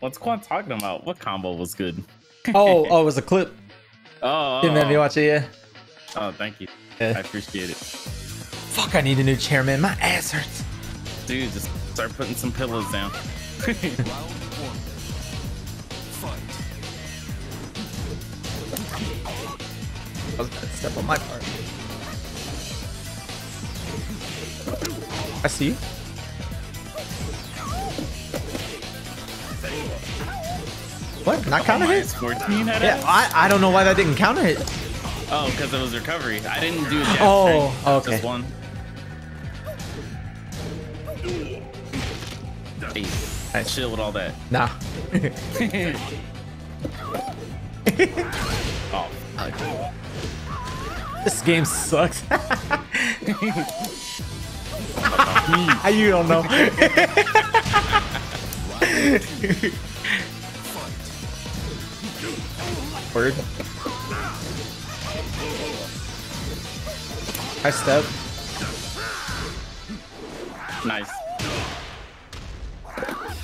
What's Quan talking about? What combo was good? oh, oh, it was a clip. Oh, Didn't let me oh, watch it. Yeah. oh, thank you. Yeah. I appreciate it. Fuck, I need a new chairman. My ass hurts. Dude, just start putting some pillows down. Round one. Fight. I was about to step on my part. I see you. What? Not counter hit? Minus 14 head Yeah, I, I don't know why that didn't counter hit. Oh, because it was recovery. I didn't do a jab Oh, string, okay. Just one. Hey, Nice. chill with all that. Nah. Oh, This game sucks. you don't know. Word. I step. nice.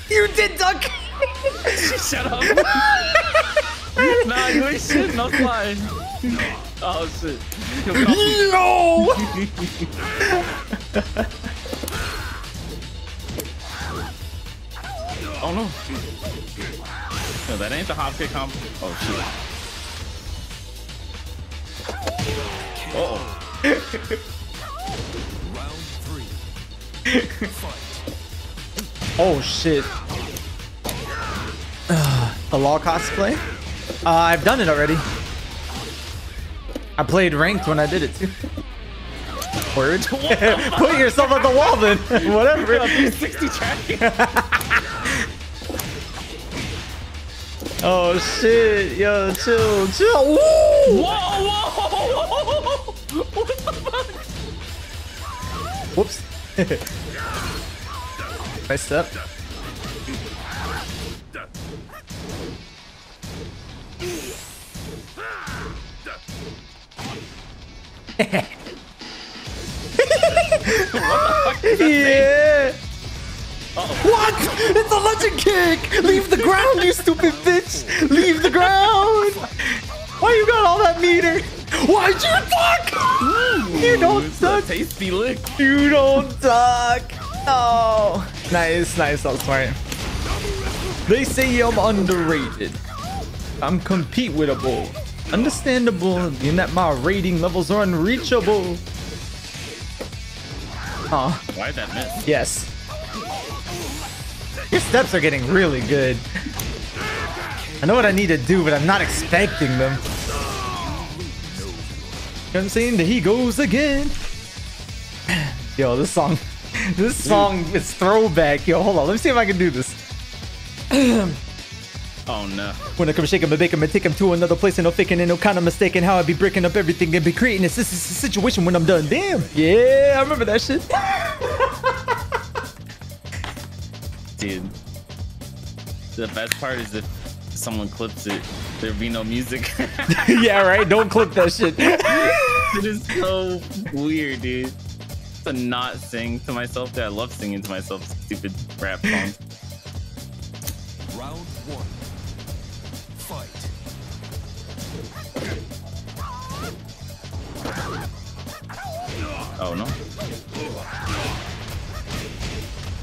You did duck. Shut up. nah, you ain't shit. No slide. Oh shit. He'll get off me. no. Oh no. No, that ain't the hop kick combo. Oh shit. Uh oh. Round three. Fight. Oh shit. A law cosplay? Uh, I've done it already. I played ranked when I did it too. Word. Put yourself on the wall then. Whatever. 360 tracking. Oh shit. Yo, chill, chill. Woo! Whoa, whoa! Whoops. nice step. yeah. What? It's a legend kick! Leave the ground, you stupid bitch! Leave the ground! Why you got all that meter? Why'd you duck? You don't a duck. tasty lick. You don't duck. Oh. Nice, nice. That was smart. They say I'm underrated. I'm compete wittable. Understandable in that my rating levels are unreachable. Oh, Why'd that miss? yes. Your steps are getting really good. I know what I need to do, but I'm not expecting them. You know what I'm saying? There he goes again. Yo, this song, this song is throwback. Yo, hold on. Let me see if I can do this. Oh no. When I come shake him and bake him and take him to another place and no faking and no kind of mistaking how I be breaking up everything and be creating this. This is a situation when I'm done. Damn. Yeah, I remember that shit. Dude. The best part is if someone clips it, there'd be no music. yeah, right. Don't clip that shit. it is so weird, dude. To not sing to myself. Dude, I love singing to myself stupid rap songs. Round one. Fight. Oh no.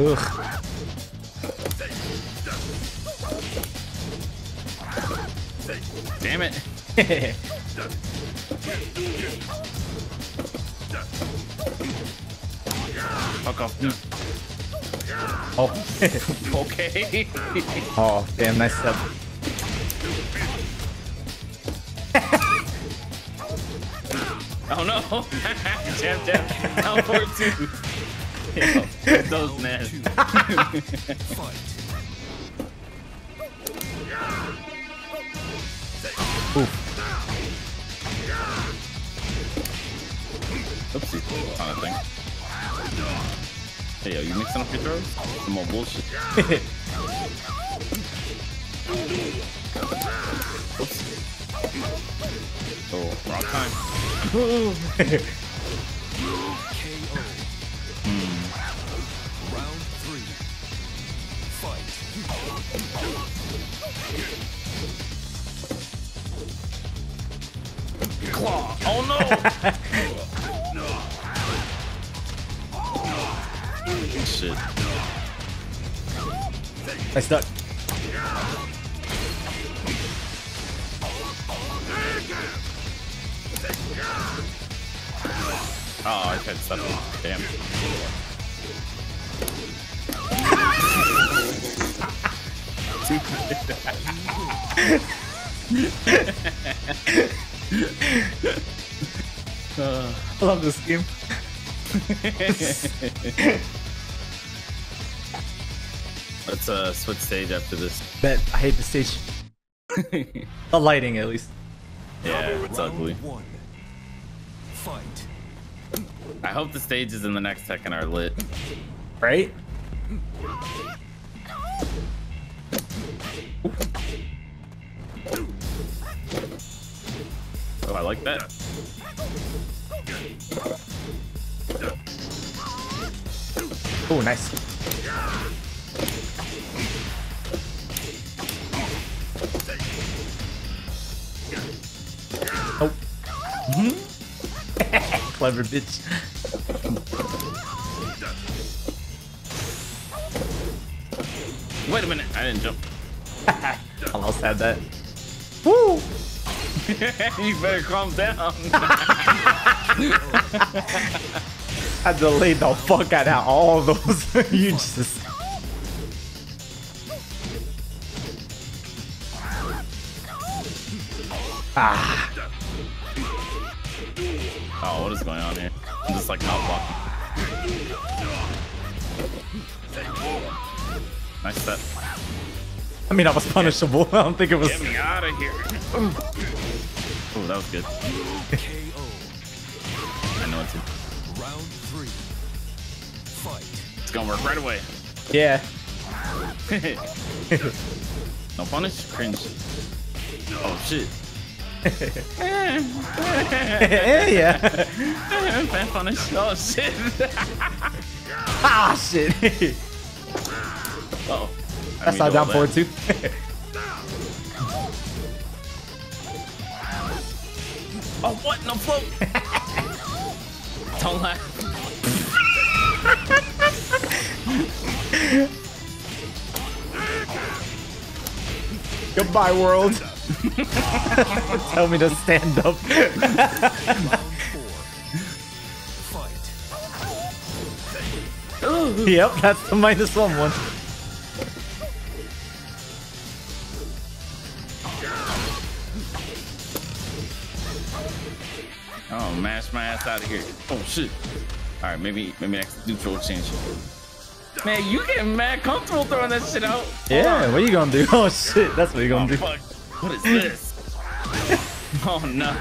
Ugh. Damn it. Fuck off. Oh. Okay. oh, damn. Nice step. oh no. jab, jab. Down for two. Yo, those man. Fight. Oopsie. Kind of thing. Hey, yo, you mixing up your throws? Some more bullshit. Oh, wrong time. claw. Oh no. Shit. I stuck. Oh, I tried something. Damn. I love this game. Let's uh switch stage after this. Bet I hate the stage. the lighting, at least. Yeah, it's Round ugly. one. Fight. I hope the stages in the next Tekken are lit. Right? Oh, I like that. Oh, nice. Oh. Clever bitch. Wait a minute, I didn't jump. I almost had that. Woo! you better calm down. I delayed the fuck out of all those. you just. Ah. oh, what is going on here? I'm just like not blocking. Nice set. I mean, I was punishable. I don't think it was. Get me out of here. Oh, that was good. KO. I know it's, Round three. Fight. it's gonna work right away. Yeah. no punish? Cringe. Oh shit. yeah. Fan punish. Oh shit. ah, shit. oh. That's not down forward too. Oh, what? No float. Don't laugh. Goodbye, world. Tell me to stand up. Round four. Fight. yep, that's the minus one one. Out of here. Oh shit. All right, maybe maybe next neutral change. Man, you getting mad comfortable throwing that shit out. Yeah, what are you gonna do? Oh shit, that's what you're Oh gonna do. fuck. What is this? oh no.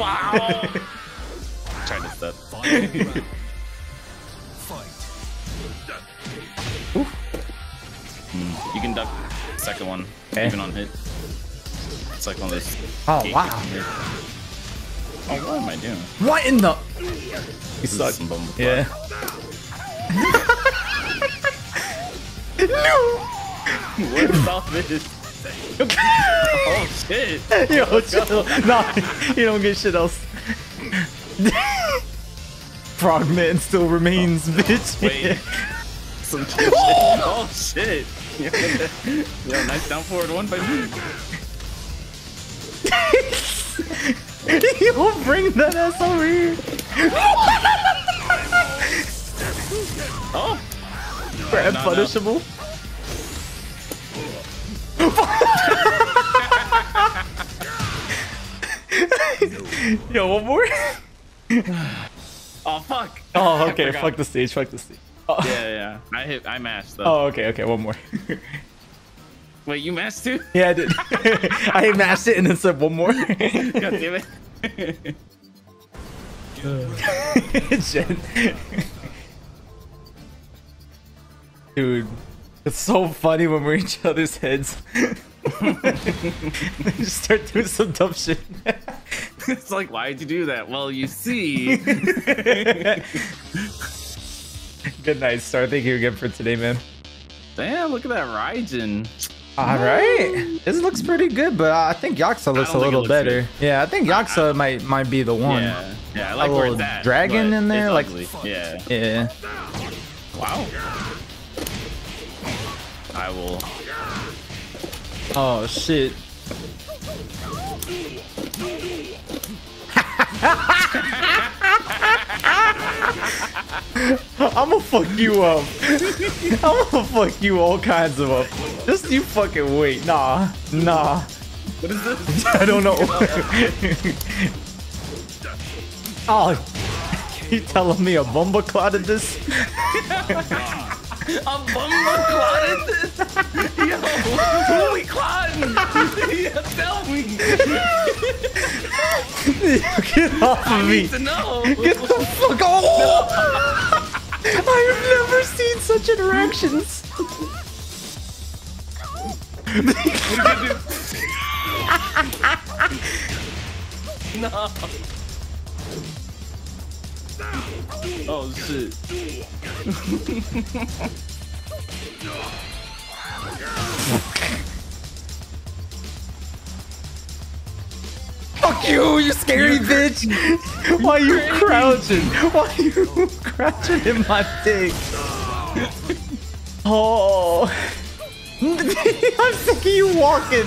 Wow. Tried to step. Final round. Fight. Hmm, you can duck second one, Okay. even on hit. It's like one of those. Oh, gate wow. Kicking. Oh, what am I doing? What in the? You This is suck. Yeah. no. What is all this? oh shit. Yo, chill. Nah, you don't get shit else. Frogman still remains, oh, bitch. Wait. Some shit. Oh shit. Yo, nice down forward one by me. Yo, bring that ass over here. Oh. Brad no, no. punishable. Yo, one more. Oh fuck. Oh, okay. Fuck the stage. Fuck the stage. Oh, Yeah, yeah. I hit. I mashed though. oh okay, okay. One more. Wait, you mashed too? yeah, I did. I mashed it and then said one more. God damn it. Jen. Dude, it's so funny when we're in each other's heads. they just start doing some dumb shit. it's like, why'd you do that? Well, you see. Good night, Star. Thank you again for today, man. Damn, look at that Raijin. All right, this looks pretty good, but I think Yaksa looks a think little looks better. good. Yeah, I think Yaksa might might be the one. Yeah, yeah, I like A little it's at. dragon in there, like- ugly. yeah. Yeah. Wow. I will. Oh shit. I'ma fuck you up. I'ma fuck you all kinds of up. Just you fucking wait. Nah. Nah. What is this? I don't know. oh. You telling me a bomba clotted this? A bumble clotted this? Yo, we clotting? tell me. Get off I of need me. to know. Get the fuck off! I've never seen such interactions. no. Oh shit. You, you scary bitch! Why you crouching? Why you crouching in my dick? Oh. I'm sick of you walking.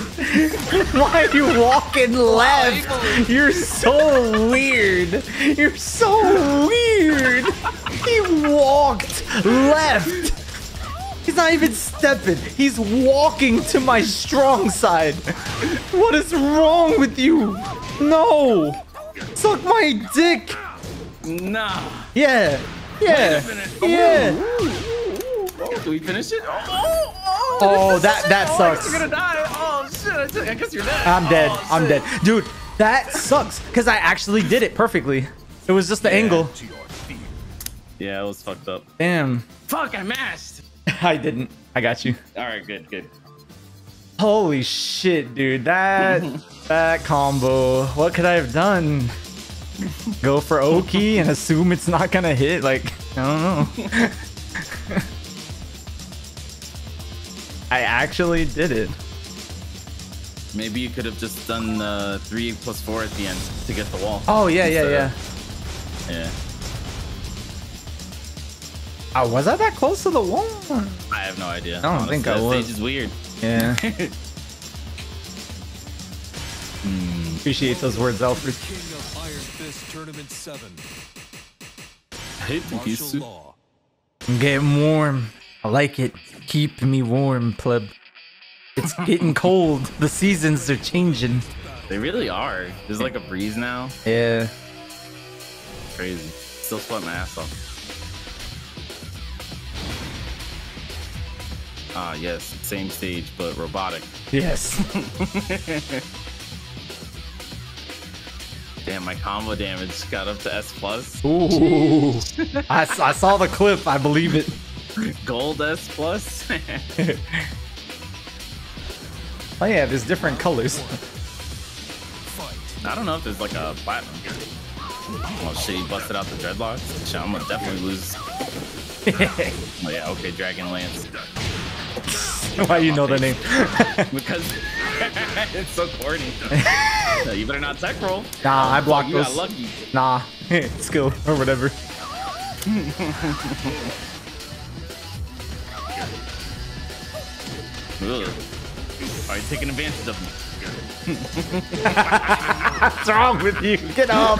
Why are you walking left? You're so weird. You're so weird. He walked left. He's not even stepping. He's walking to my strong side. What is wrong with you? No. Suck my dick. Nah. Yeah. Yeah. Yeah. Oh, do we finish it? Oh, oh, Oh, that- that oh, shit. sucks. You're gonna die. Oh shit! I guess you're dead. I'm dead. Oh, I'm dead. Dude, that sucks because I actually did it perfectly. It was just the angle. Your feet. Yeah, it was fucked up. Damn. Fuck! I mashed. I didn't. I got you. All right, good, good. Holy shit, dude. That that combo. What could I have done? Go for Oki and assume it's not gonna hit? Like, I don't know. I actually did it. Maybe you could have just done uh, three plus four at the end to get the wall. Oh yeah, yeah, yeah. Yeah. Oh, was I that close to the wall? I have no idea. I don't think I was. Stage is weird. Yeah. Appreciate those words, Alfred. King of Iron Fist Tournament 7. Hey, Martial Law. I'm getting warm. I like it. Keep me warm, pleb. It's getting cold. The seasons are changing. They really are. There's like a breeze now. Yeah. Crazy. Still sweat my ass off. Ah, yes. Same stage, but robotic. Yes. Damn, my combo damage got up to S plus. Ooh. I, I saw the clip. I believe it. Gold S plus. Oh yeah, there's different colors. I don't know if there's like a platinum. Oh shit, he busted out the dreadlocks. Shit, I'm gonna definitely lose. Oh yeah, okay, Dragon Lance. Why you know the name? Because it's so corny. No, you better not tech roll. Nah, I blocked you got those. lucky. Nah, skill or whatever. Ugh. Are you taking advantage of me? What's wrong with you? Get up.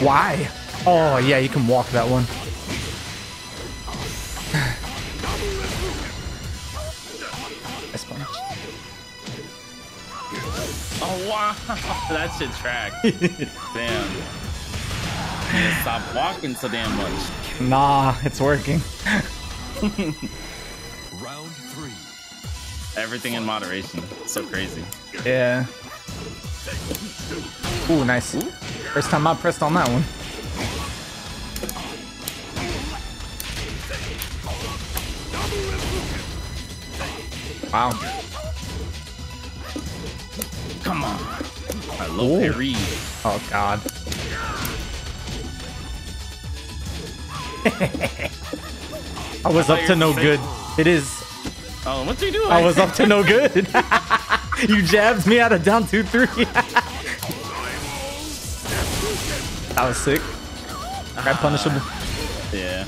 Why? Oh yeah, you can walk that one. That's fun. Oh wow, that shit track. Damn. You gotta stop walking so damn much. Nah, it's working. Round three. Everything in moderation. So crazy. Yeah. Ooh, nice. First time I pressed on that one. Wow. Come on. I love Ooh. Oh god. I was up to no good. It is. Oh, what's he doing? I was up to no good. you jabbed me out of down two three. that was sick. Guy punishable. Ah, yeah.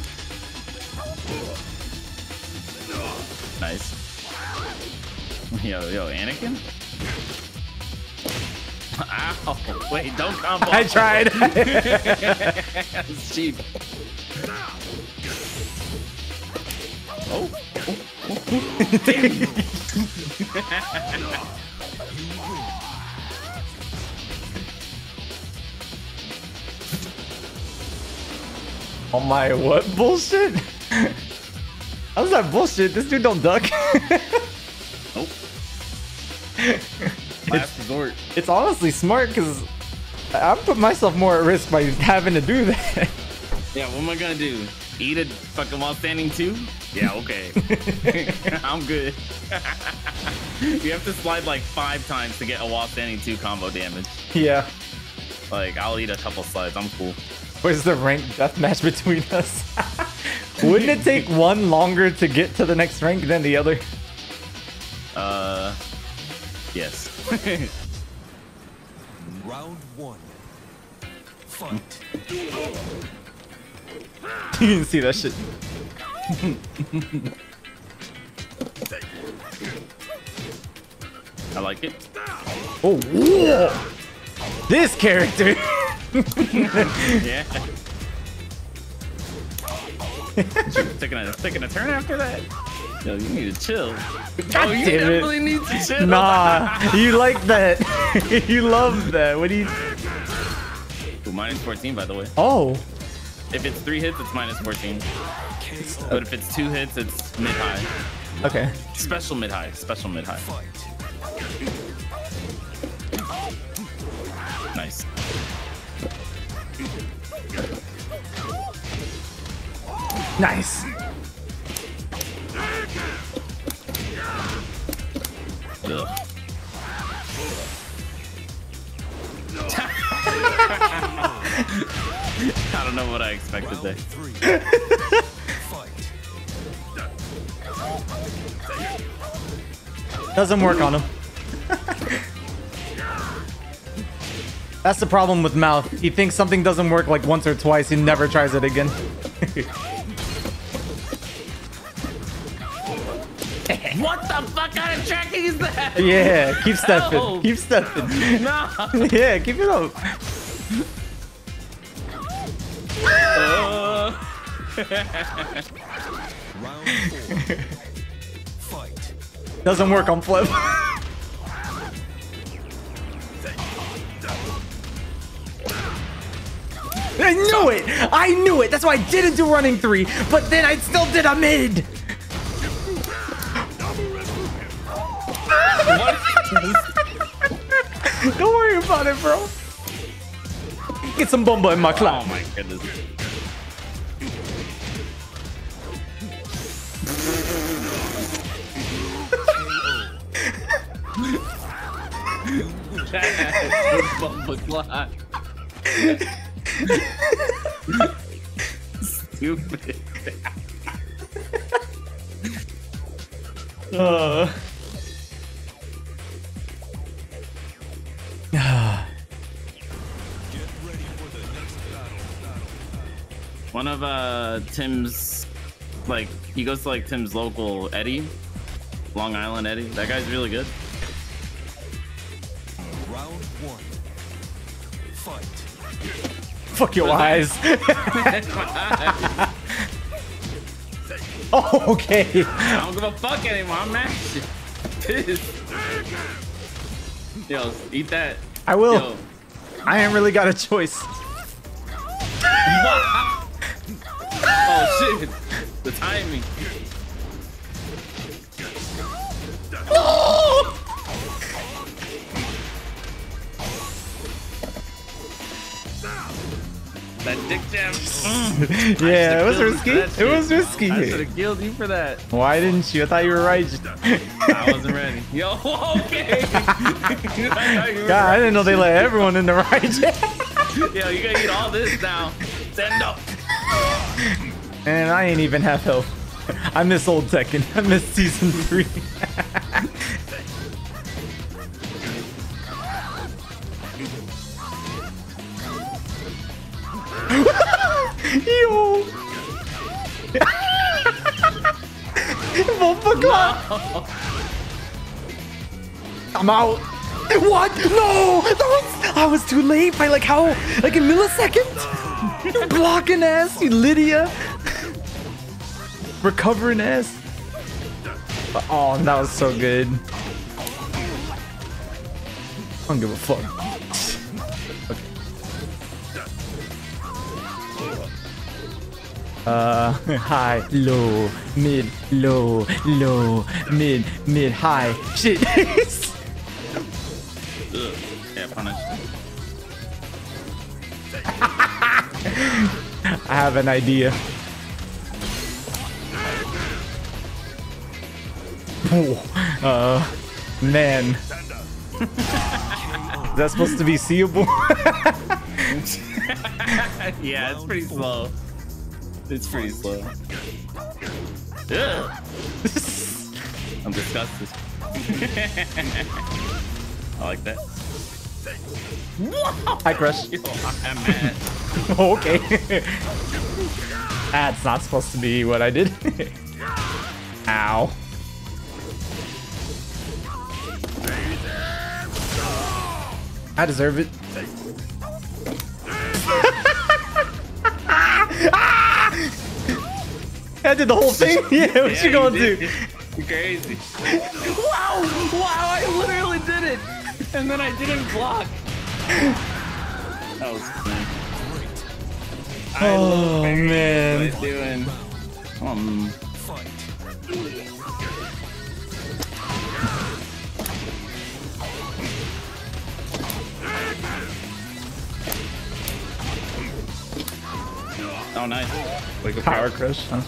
Nice. Yo, yo, Anakin? Ow! Wait, don't combo. I tried. it's cheap. Oh. oh my what bullshit? How's that bullshit? This dude don't duck. Nope. Last resort. it's honestly smart because I put myself more at risk by having to do that. Yeah, what am I gonna do? Eat it fucking while standing too? Yeah, okay. I'm good. you have to slide like five times to get a while standing two combo damage. yeah. Like, I'll eat a couple slides. I'm cool. Where's the rank deathmatch between us? Wouldn't it take one longer to get to the next rank than the other? Uh, yes. Round one. Fight. you didn't see that shit. I like it. Oh, whoa. this character. Yeah. taking a taking a turn after that. Yo, you need to chill. God oh, you damn it. definitely need to chill. Nah, you like that. you love that. What do you? Ooh, minus 14, by the way. Oh, If it's three hits, it's minus 14. But if it's two hits, it's mid high. okay. Special mid high. Special mid high. Nice. Nice. Ugh. I don't know what I expected there. Three. Doesn't work on him. That's the problem with mouth. He thinks something doesn't work like once or twice. He never tries it again. What the fuck kind of tracking is that? yeah, keep stepping. Keep stepping. No. yeah, keep it up. Uh, Round four. Fight. Doesn't work on flip. I knew it! I knew it! That's why I didn't do running three, but then I still did a mid! Don't worry about it, bro. Get some bomba in my Oh my goodness. Bumble clock. Stupid. Uh. One of uh Tim's like he goes to like Tim's local Eddy, Long Island Eddy. That guy's really good. Round one. Fight. Fuck your eyes. oh, okay. I don't give a fuck anymore. I'm mad. Pissed. Yo, eat that. I will. Yo. I ain't really got a choice. Oh shit. The timing. That Dick jam. Yeah, it was risky. It was risky. I should have killed you for that. Why didn't you? I thought you were right. I wasn't ready. Yo, okay. I thought you God, I didn't know they let everyone in the right. right. Yo, you gotta eat all this now. Stand up. And I ain't even half health. I miss old Tekken. I miss season three. Yo. Motherfucker. I'm out. What? No! That was, I was too late by like how? Like a millisecond? You blocking ass, you Lidia. Recovering ass. Oh, that was so good. I don't give a fuck. Uh, high, low, mid, low, low, mid, mid, high. Shit. Yeah, punish. I have an idea. Oh, uh, man. Is that supposed to be seeable? yeah, it's pretty slow. It's pretty slow. Ugh. I'm disgusted. I like that. Hi, Crush. Yo, I'm mad. Oh, okay. That's not supposed to be what I did. Ow. I deserve it. I did the whole thing. Yeah, what Yeah, you gonna did. do? Crazy. Wow! Wow! I literally did it, and then I didn't block. That was clean. I Oh man. What are you doing? Um, oh nice. Wake up Power Crush, huh?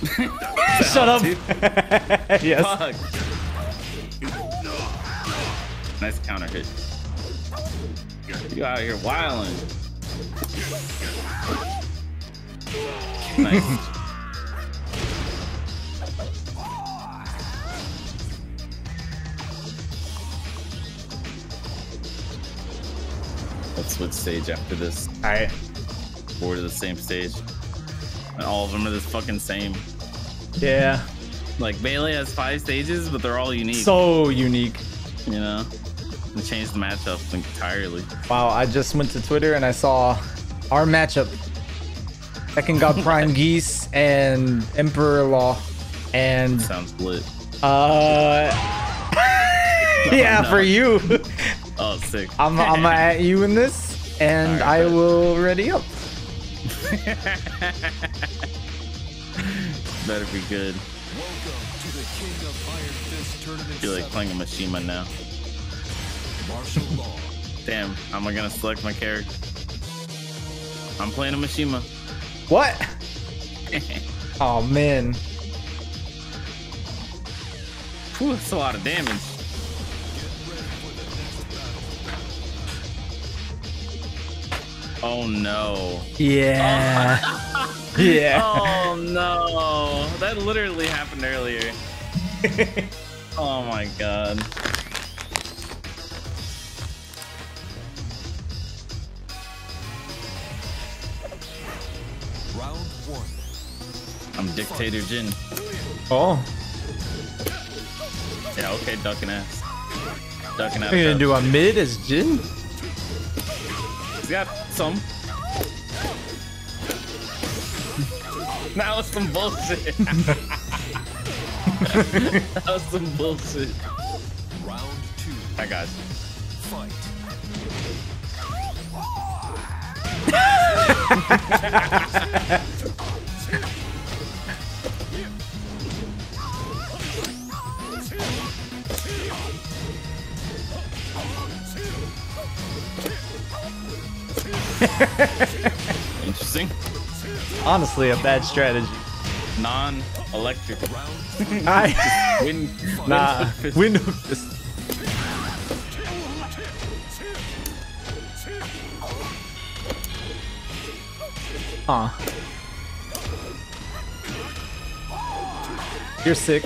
Shut up. yes. Fuck. Nice counter hit. You out here wilding. Nice. Let's switch stage after this. Alright. Four to the same stage. And all of them are the fucking same. Yeah. Like Melee has five stages, but they're all unique. So unique. you know, and changed the matchup entirely. Wow, I just went to Twitter and I saw our matchup. Second God Prime Geese and Emperor Law. And Sounds lit. uh Yeah, no. for you. Sick. I'm I'm at you in this and Alright, I will ready up. Better be good. Welcome to the King of Iron Fist Tournament I feel like playing a Mishima now. Damn, am I gonna select my character? I'm playing a Mishima. What? Oh man. Whew, that's a lot of damage. Oh no. Yeah. Oh. yeah. Oh no. That literally happened earlier. Oh my god. Round one. I'm Dictator Jin. Oh. Yeah, okay, ducking ass. Ducking ass. You're gonna do a mid as Jin? He's got some. that was some bullshit. that was some bullshit. Round two. I got you. Interesting. Honestly, a bad strategy. Non-electric. I win. Nah. Win. Huh. You're sick.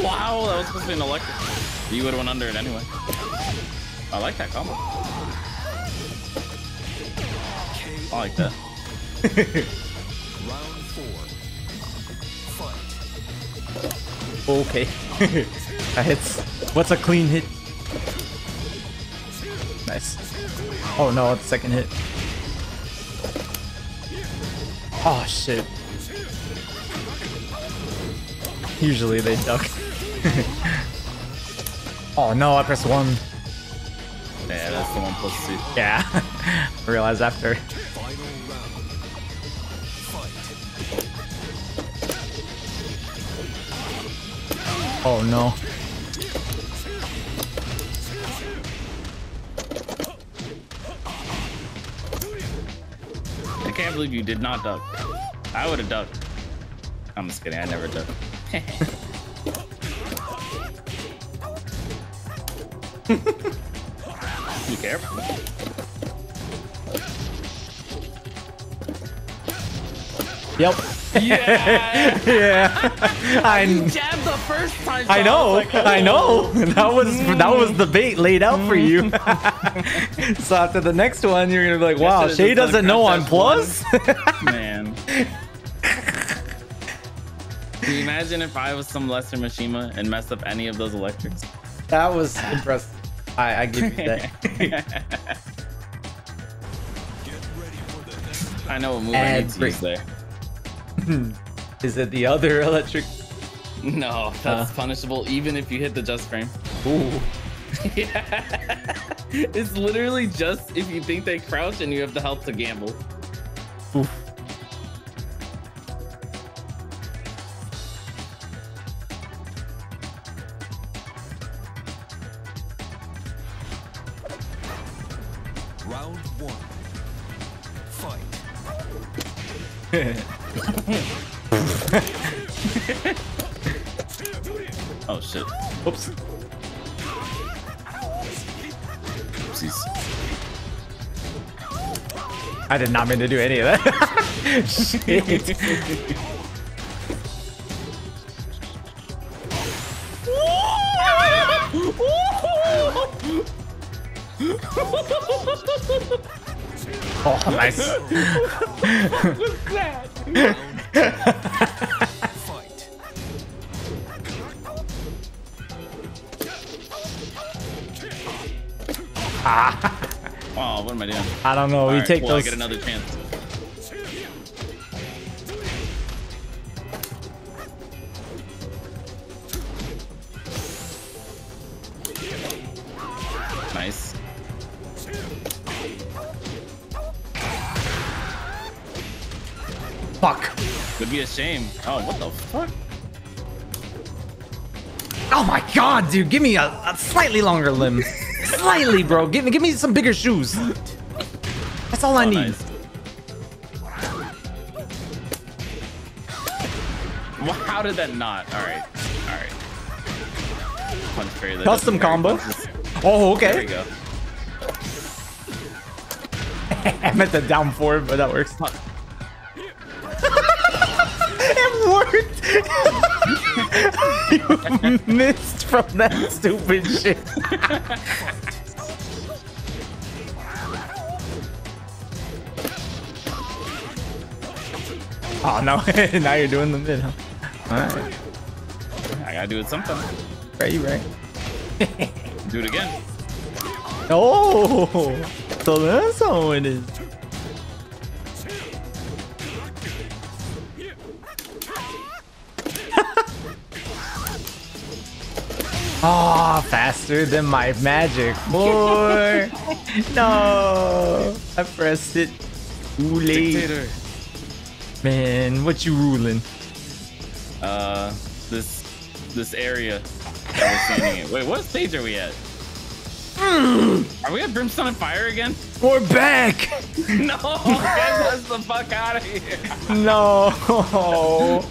Wow, that was supposed to be an electric. You would have went under it anyway. I like that combo. I like that. Round four. Fight. Okay. that hits. What's a clean hit? Nice. Oh no, it's second hit. Oh shit. Usually they duck. oh no, I pressed one. Yeah, that's the one plus two. Yeah. I realized after. Final round. Fight. Oh no. I can't believe you did not duck. I would have ducked. I'm just kidding. I never ducked. Yep. Yeah, yeah. I jabbed the first time. I know, I know. Oh. That was that was the bait laid out for you. Mm. so after the next one, you're gonna be like, "Wow, should've Shay doesn't know on Crash plus." Man. Can you imagine if I was some lesser Mishima and messed up any of those electrics? that was impressive. I, I give you that. Get ready for the next I know what move I Ad need to use there. Is it the other electric? No, that's punishable even if you hit the just frame. Ooh. Yeah. It's literally just if you think they crouch and you have the health to gamble. Oof. Did not mean to do any of that. Oh, nice. Fight. I don't know. All we right, take well, I those. get another chance. Nice. Fuck. Would be a shame. Oh, what the fuck? Oh my god, dude. Give me a, a slightly longer limb. slightly, bro. Give me, give me some bigger shoes. That's all I Oh, need. nice. Well, how did that not? All right, all right. Punch fairy that Custom combo. Oh, There we okay. go. I meant the down four, but that works. it worked. you missed from that stupid shit. oh no! now you're doing the mid, huh? All right, I gotta do it sometime. right, you right. Do it again. Oh, so that's how it is. Ah, faster than my magic, boy. no, I pressed it too late. Dictator. Man, what you ruling? Uh, this this area. Yeah, we're standing it. Wait, what stage are we at? Are we at Brimstone and Fire again? We're back. No, get us the fuck out of here. No.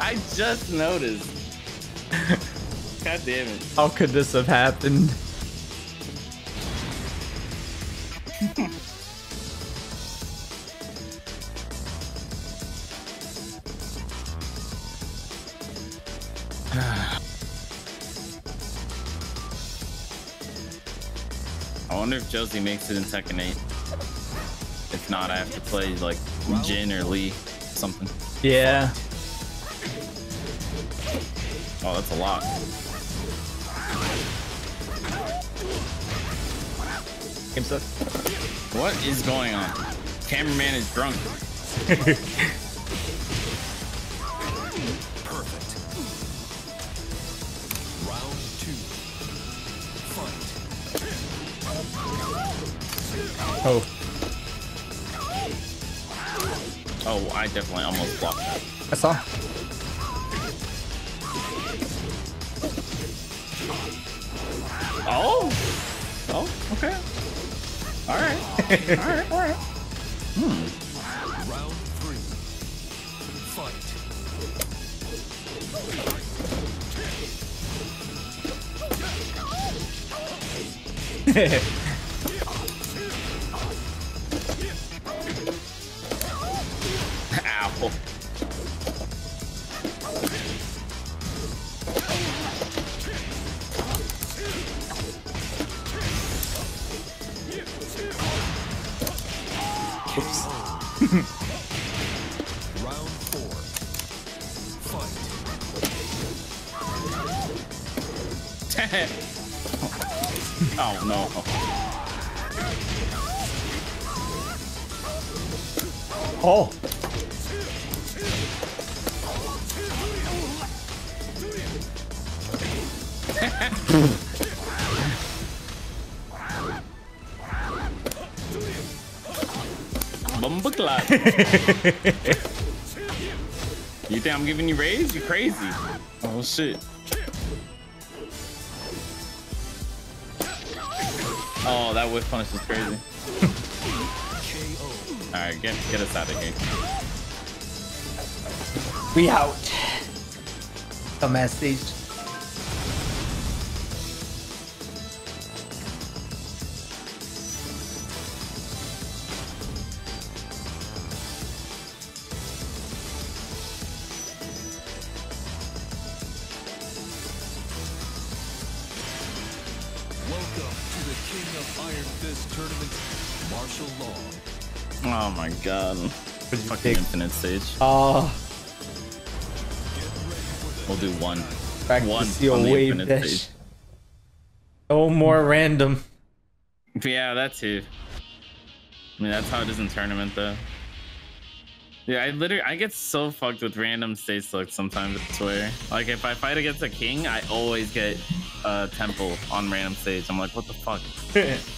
I just noticed. God damn it. How could this have happened? Wonder if Josie makes it in second 8. If not, I have to play like Jin or Lee, something. Yeah. Oh, that's a lot. Game suck. What is going on? Cameraman is drunk. Oh. Oh, I definitely almost blocked that. I saw. Oh? Oh, okay. All right. all right, all right. Round three. Fight. you think I'm giving you raise? You crazy. Oh shit. Oh, that whiff punish is crazy. Alright, get get us out of here. We out. Dumbass stage. God. What'd you Fucking pick? infinite stage. Oh, ah. We'll do one. practice One your on the wave infinite dash. stage. No more random. Yeah, that too. I mean, that's how it is in tournament, though. Yeah, I literally I get so fucked with random stage select sometimes. I swear. Like if I fight against a king, I always get a temple on random stage. I'm like, what the fuck?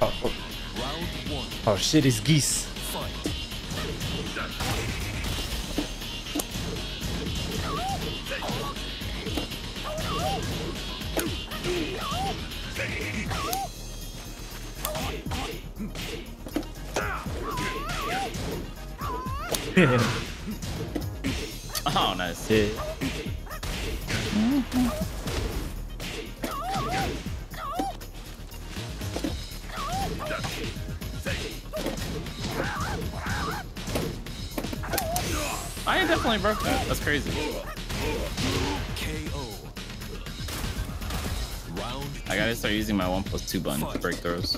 oh, oh, oh shit, it's geese. Oh, nice. Yeah. definitely broke that. That's crazy. KO. Round I gotta start using my one plus two button to break throws.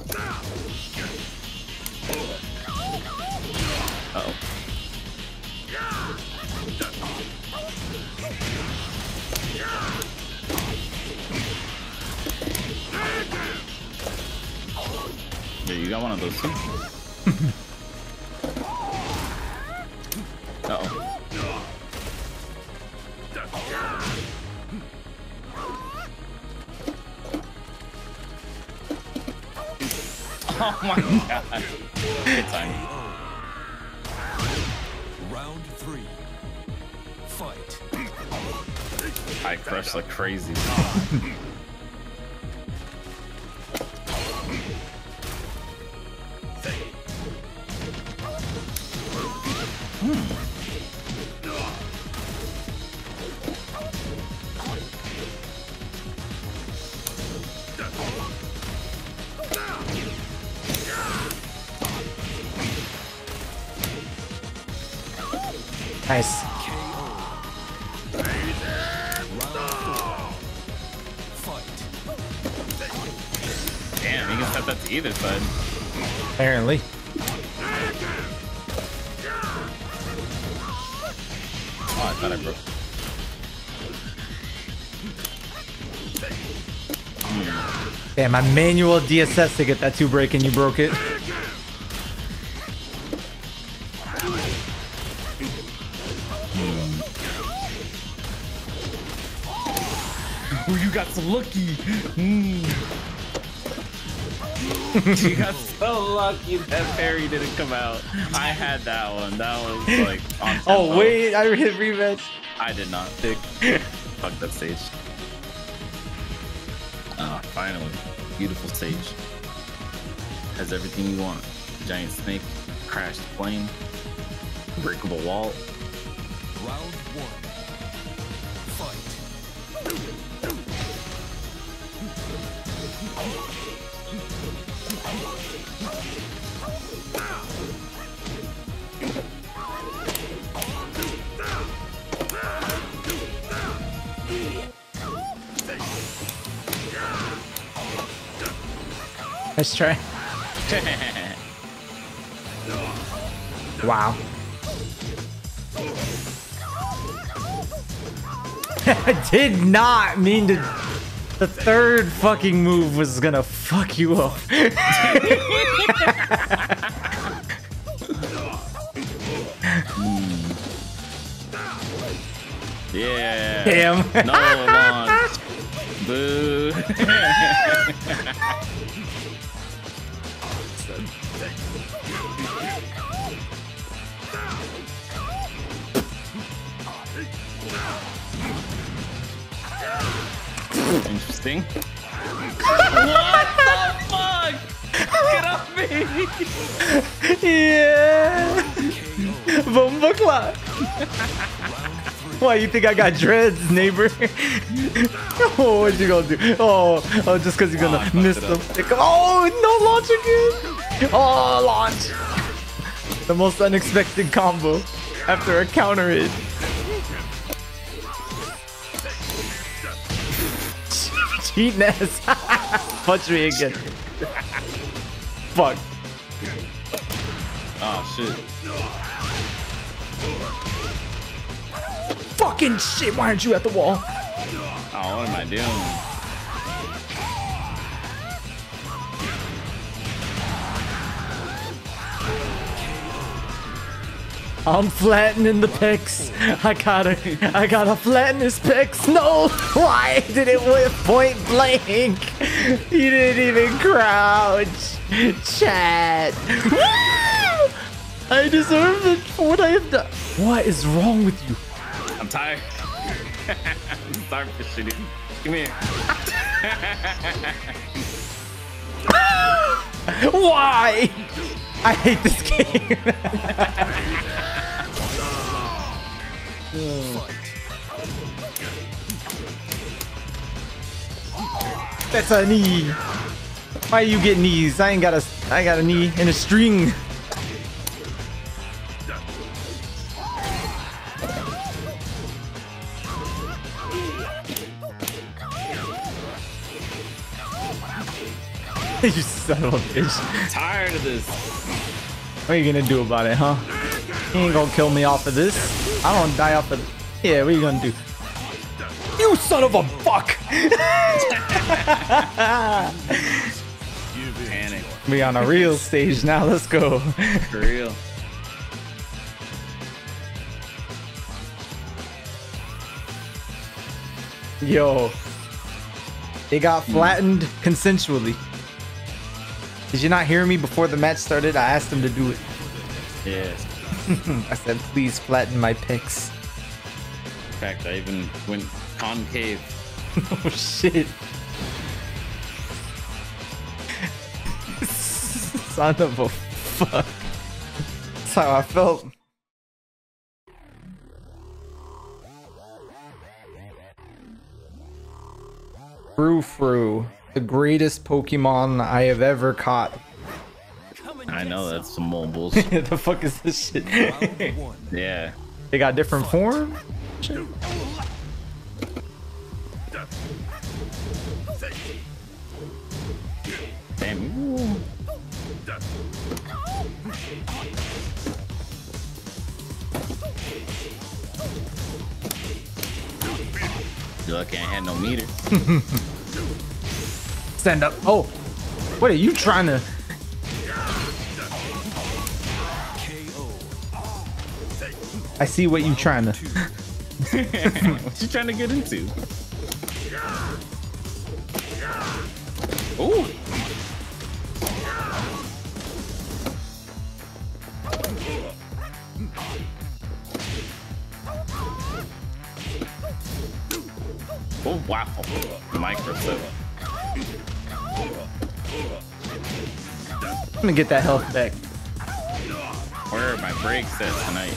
Uh oh. Yeah, you got one of those too. my god. Good time. Round three. Fight. I crush like crazy. Damn, my manual DSS to get that two break and you broke it. Oh, you got so lucky. Mm. you got so lucky that parry didn't come out. I had that one. That was like on Oh wait, I hit rematch. I did not pick. Fuck that stage. Ah, finally. Beautiful stage. Has everything you want. Giant snake, crashed plane, breakable wall. Round one. Fight. Let's try. Wow. I did not mean to. The third fucking move was gonna fuck you up. yeah. Damn. No launch. Boo. Interesting. what the fuck? Get off me! yeah. Clock. Why you think I got dreads, neighbor? oh, what you gonna do? Oh, oh, just because you're Oh, gonna ah, fucked miss them. Oh, no launch again. Oh, launch. The most unexpected combo after a counter hit. Cheat ass. Punch me again. Fuck. Oh shit. Fucking shit, why aren't you at the wall? Oh, what am I doing? I'm flattening the pecs. I gotta, I gotta flatten his pecs. No, why did it whip point blank? He didn't even crouch. Chat. I deserve it for what I have done. What is wrong with you? I'm tired. I'm starfishing it. Come here. Why? I hate this game. That's a knee. Why you get knees? I ain't got a. I got a knee and a string. you son of a bitch. Tired of this. What are you gonna do about it, huh? You ain't gonna kill me off of this. I don't die off of Yeah, what are you gonna do? You son of a fuck! We on a real stage now, let's go. For real. Yo. It got flattened consensually. Did you not hear me before the match started? I asked him to do it. Yes. I said, please flatten my picks. In fact, I even went concave. oh shit. Son of a fuck. That's how I felt. Fru Fru, the greatest Pokemon I have ever caught. I know that's some mole bullshit. the fuck is this shit? Yeah. they got different form? Damn. Ooh. You're lucky I had no meter. Stand up. Oh, what are you trying to? I see what you're trying to. what you trying to get into? Ooh. Oh wow. Microsoft. I'm gonna get that health back. Where are my brakes at tonight?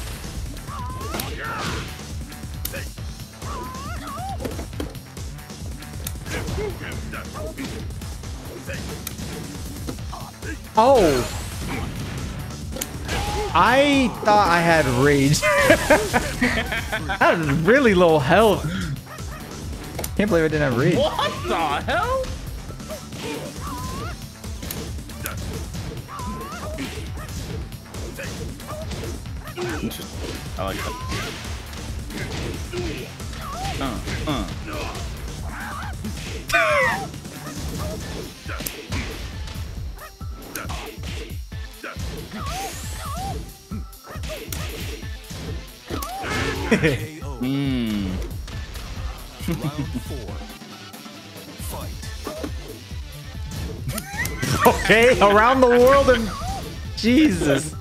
Oh. I thought I had rage. that was really low health. Can't believe I didn't have rage. What the hell? I like that. Uh, uh. Fight. Okay, around the world and Jesus.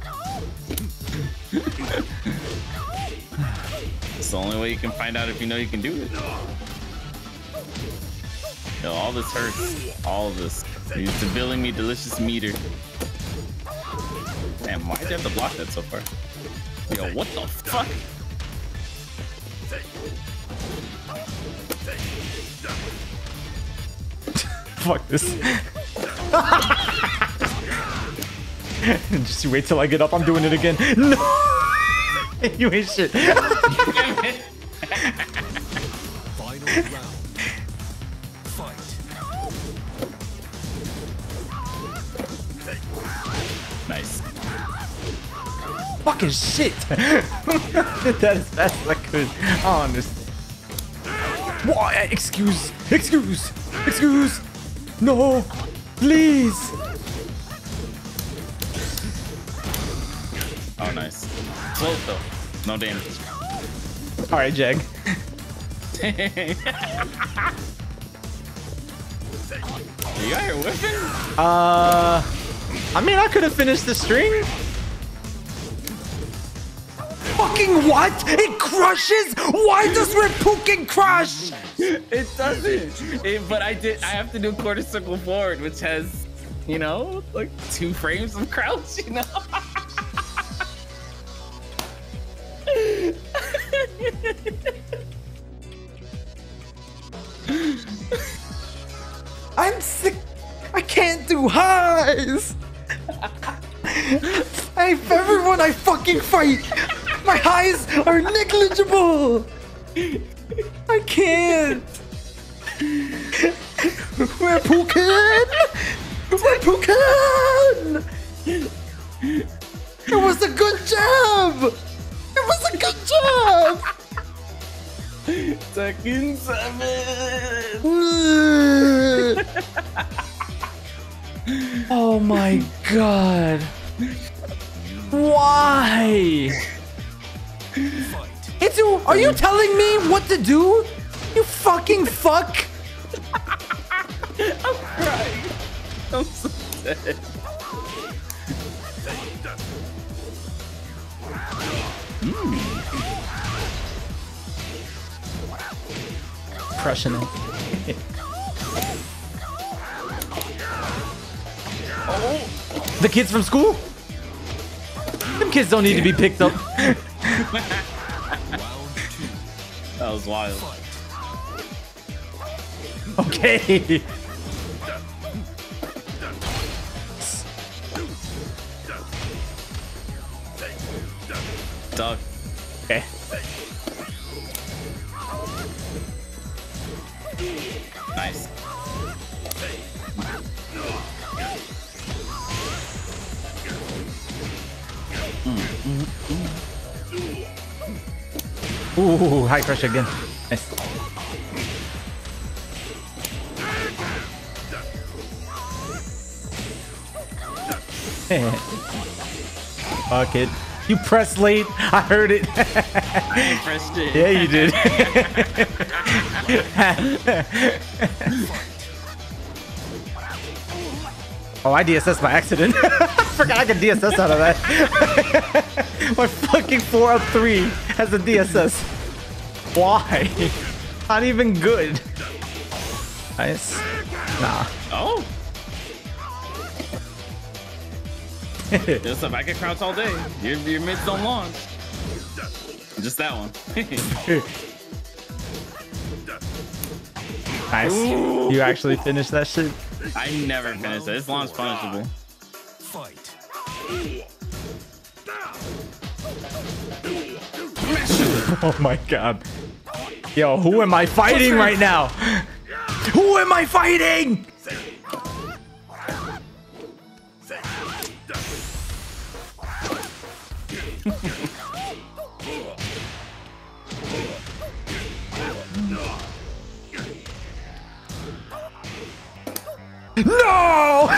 Way you can find out if you know you can do it. Yo, all this hurts. All this. You're to billing me delicious meter. Damn, why'd you have to block that so far? Yo, what the fuck? Fuck this. Just wait till I get up. I'm doing it again. No. you ain't shit. Fucking shit. that as fast as I could. I. Why? Excuse. Excuse. Excuse. No. Please. Oh, nice. Float though. No damage. All right, Jag. You got your whipping? Uh, I mean, I could have finished the string. Fucking what? It crushes? Why does Repukin crush? It doesn't. It, but I did. I have to do quarter circle forward, which has, you know, like two frames of crouch. You know. I'm sick. I can't do highs. I everyone I fucking fight. My highs are negligible. I can't. Repukin! Repukin! It was a good job! It was a good job! Second seven. oh my god. Why? Itsu, are you telling me what to do? You fucking fuck! I'm crying. I'm so dead. Mm. Crushing it. oh. The kids from school? Them kids don't need to be picked up. That was wild. Okay. Duck. Ooh, high crush again. Nice. Fuck it. You pressed late. I heard it. I pressed it. yeah, you did. oh, I DSS by accident. I forgot I could DSS out of that. My fucking 4 up 3 has a DSS. Why? Not even good. Nice. Nah. Oh. Just if I could crouch all day, your, your mids don't launch. Just that one. nice. You actually finished that shit? I never finished it. This launch punishable. Fight. Oh my god. Yo, who am I fighting right now? Who am I fighting? No!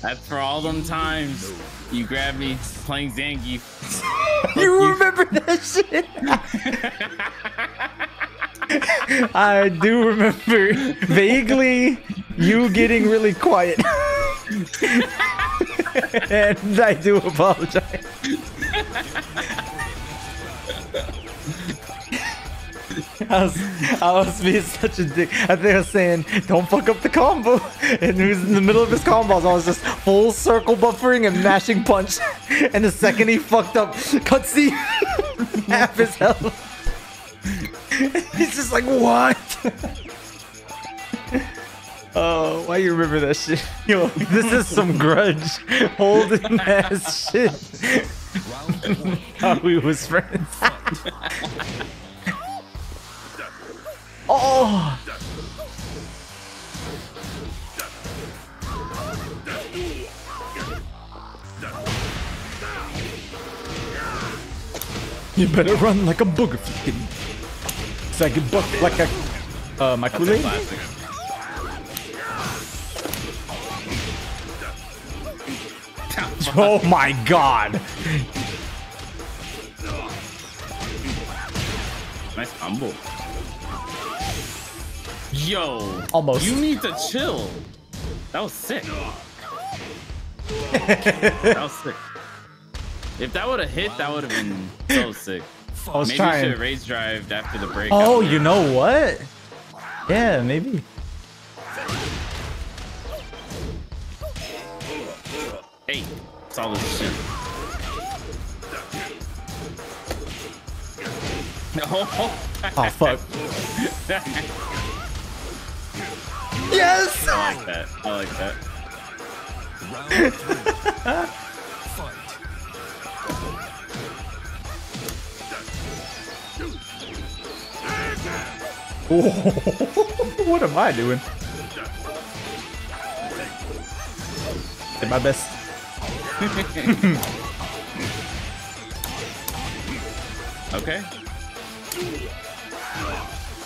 That's for all them times you grabbed me playing Zangief. You remember that shit? I do remember vaguely you getting really quiet. and I do apologize. I was, I was being such a dick. I think I was saying, don't fuck up the combo. And he was in the middle of his combos. I was just full circle buffering and mashing punch. And the second he fucked up, cutscene, half his health. He's just like, what? Oh, why you remember that shit? Yo, this is some grudge holding ass shit. How we was friends. oh! You better run like a booger flicking. So I can buck like a uh my Kool-Aid? Oh my god! Nice combo. Yo. Almost. You need to chill. That was sick. that was sick. If that would have hit, that would have been so sick. I was Maybe you should trying. have raised drived after the break. Oh, you know what? Yeah, maybe. Hey, solid shit. Oh, Oh fuck. yes! I like that. I like that. what am I doing? Did my best. Okay.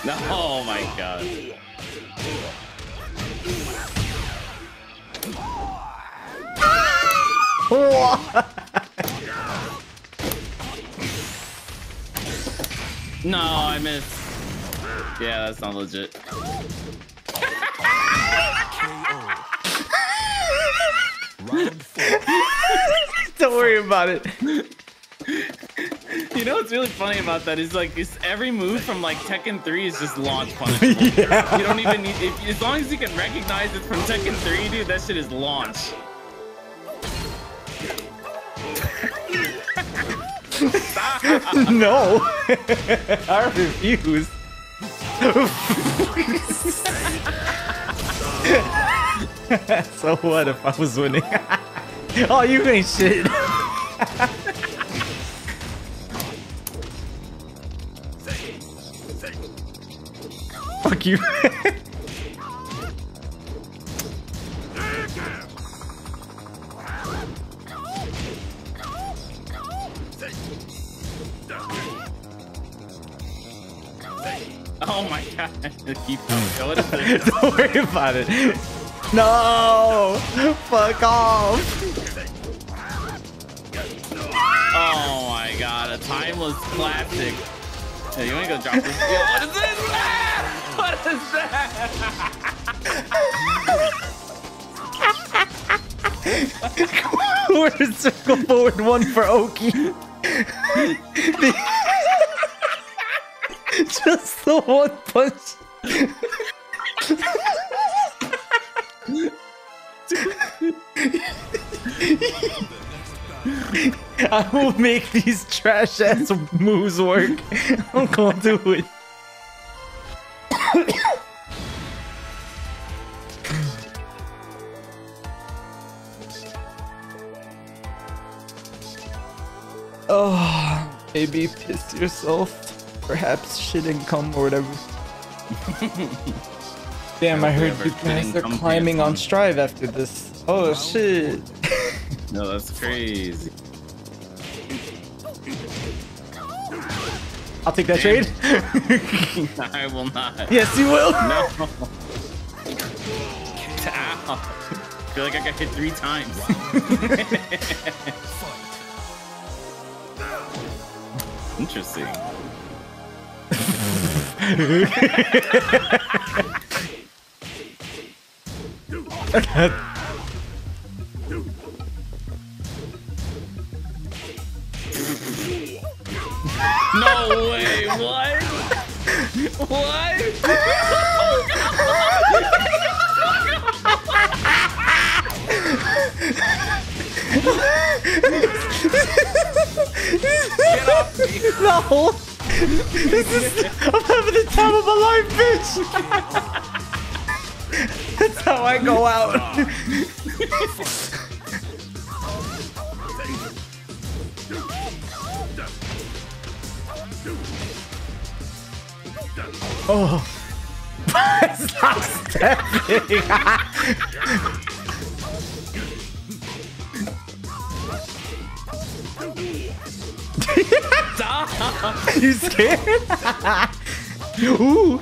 No, oh my god. No, I missed. Yeah, that's not legit. KO. Round four. Don't worry about it. You know what's really funny about that is like it's every move from like Tekken 3 is just launch punishable. Yeah. You don't even need if, as long as you can recognize it's from Tekken 3, dude, that shit is launch. No. I refuse. so what if I was winning? oh, you ain't shit. Fuck you. God. Keep going. What is this? Don't worry about it. No! Fuck off! Oh my god, a timeless classic. Hey, you wanna go drop this? Yo, what is this? Ah! What is that? We're circle forward one for Oki. Just the one punch. I will make these trash ass moves work. I'm gonna do it. Oh, maybe piss yourself. Perhaps shit and cum or whatever. Damn, I heard Whatever, you guys are climbing on pants. Strive after this. Oh shit. No, that's crazy. I'll take that trade. I will not. yes, you will. No. Ow. I feel like I got hit three times. Interesting. No way! What? What? Get off me! No. This is. I'm having the time of my life, bitch. That's how I go out. Oh. Stop stepping. You scared? Ooh.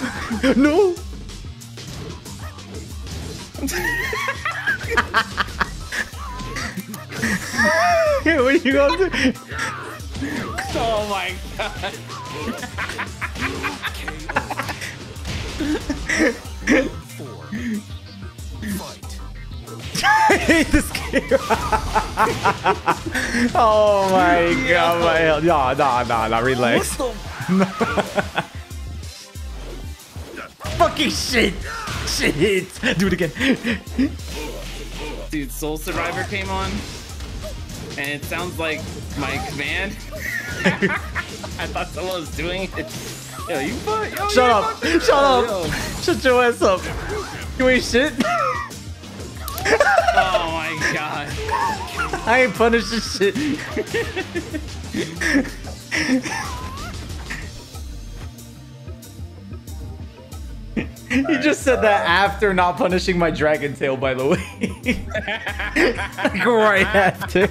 No. what are you gonna do? Oh my god! I hate this game. oh my god, my hell. Nah, nah, nah, nah, relax. Fucking shit. Shit. Do it again. Dude, Soul Survivor came on, and it sounds like my command. I thought someone was doing it. Yo, you fuck. Yo, Shut up. fuck Shut up. Yo. Shut your ass up. You ain't shit. Oh my god. I ain't punished this shit. You just said that after not punishing my dragon tail, by the way. like right after.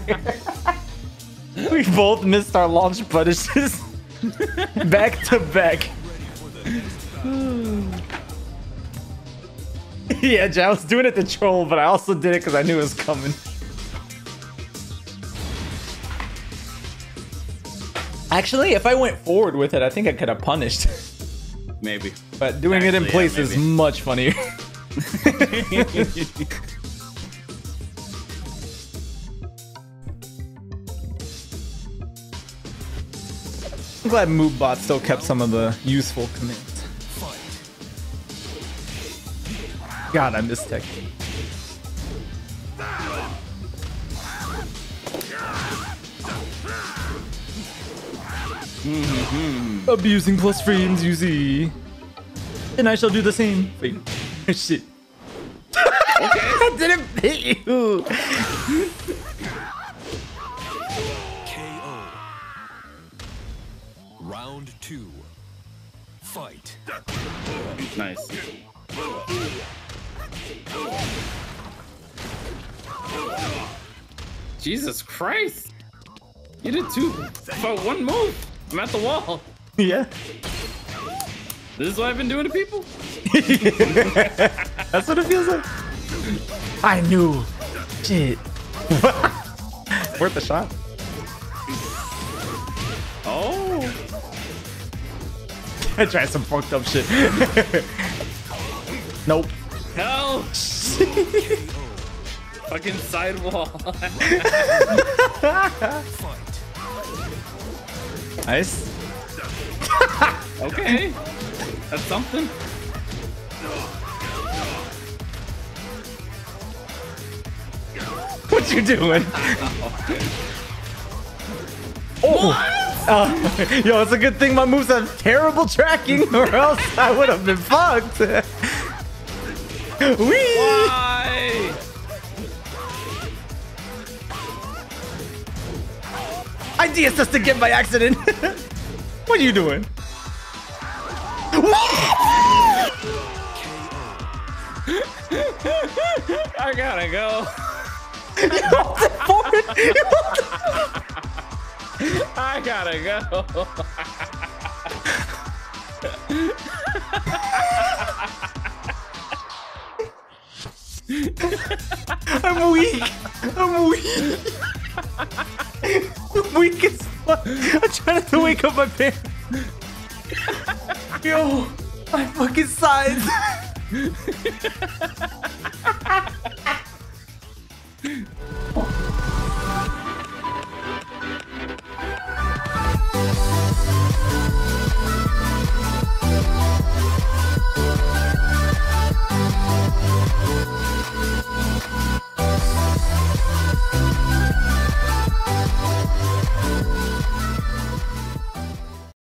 we both missed our launch punishes. back to back. yeah, I was doing it to troll, but I also did it because I knew it was coming. Actually, if I went forward with it, I think I could have punished. Maybe. But doing Actually, it in place yeah, is much funnier. I'm glad MoveBot still kept some of the useful commands. God, I miss tech. Mm -hmm. Abusing plus friends, you see. And I shall do the same. Wait, shit. I didn't hit you. KO. Round two. Fight. Nice. Jesus Christ! You did two for one move. I'm at the wall. Yeah, This is what I've been doing to people. that's what it feels like. I knew. Shit. Worth a shot. Oh, I tried some fucked up shit. nope. hell! Fucking sidewall. Nice. okay, that's something. What you doing? Oh. Uh, yo, it's a good thing my moves have terrible tracking, or else I would have been fucked. Whee! Why? I DSS again by accident. what are you doing? I gotta go. I gotta go. I'm weak. I'm weak. I'm weak as fuck. I'm trying to wake up my parents. Yo, fucking size. oh.